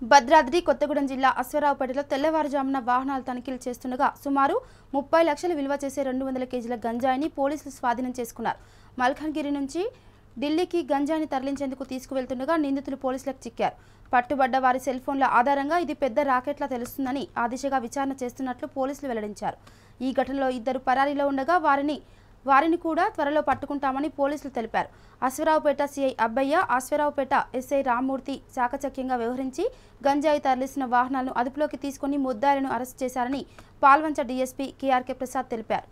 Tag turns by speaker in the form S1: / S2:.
S1: భద్రాద్రి కొత్తగూడెం జిల్లా అశ్వరావుపేటలో తెల్లవారుజామున వాహనాలు తనిఖీలు చేస్తుండగా సుమారు ముప్పై లక్షలు విలువ చేసే రెండు వందల కేజీల గంజాయిని పోలీసులు స్వాధీనం చేసుకున్నారు. మల్కన్గిరి నుంచి ఢిల్లీకి గంజాయిని తరలించేందుకు తీసుకువెళ్తుండగా నిందితులు పోలీసులకు చిక్కారు. పట్టుబడ్డ వారి సెల్ ఫోన్ల ఆధారంగా ఇది పెద్ద రాకెట్లా తెలుస్తుందని ఆ దిశగా విచారణ చేస్తున్నట్లు పోలీసులు వెల్లడించారు. ఈ ఘటనలో ఇద్దరు పరారీలో ఉండగా వారిని వారిని కూడా త్వరలో పట్టుకుంటామని పోలీసులు తెలిపారు. అశ్వరావుపేట సిఐ అబ్బయ్య అశ్వరావుపేట ఎస్ఐ రామ్మూర్తి చాకచక్యంగా వ్యవహరించి గంజాయి తరలిసిన వాహనాలను అదుపులోకి తీసుకుని ముద్దాయిలను అరెస్ట్ చేశారని పాల్వంచ డీఎస్పీ కేఆర్కే ప్రసాద్ తెలిపారు.